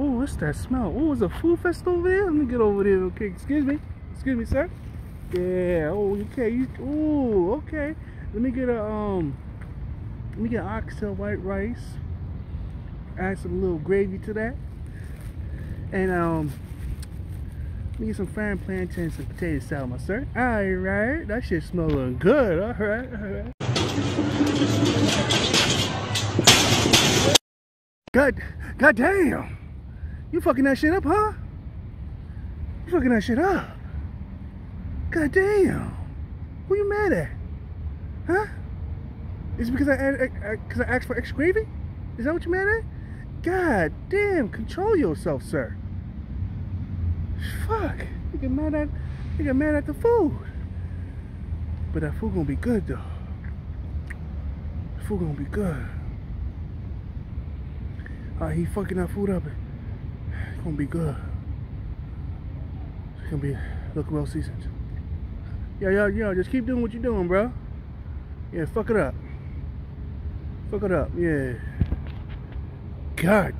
Oh, what's that smell? Oh, is a food fest over there? Let me get over there. Okay, excuse me. Excuse me, sir. Yeah. Oh, okay. Oh, okay. Let me get a um. Let me get oxtail white rice. Add some little gravy to that. And um. Let me get some frying plantains and potato salad, my sir. All right. That shit smelling good. All right. All right. God damn. You fucking that shit up, huh? You fucking that shit up. God damn. Who you mad at? Huh? Is it because I, I, I, cause I asked for extra gravy? Is that what you mad at? God damn, control yourself, sir. Fuck. You get mad at you get mad at the food. But that food gonna be good though. The food gonna be good. Uh, he fucking that food up. It's gonna be good. It's gonna be look well seasoned. Yeah, yeah, yeah. Just keep doing what you're doing, bro. Yeah, fuck it up. Fuck it up. Yeah. God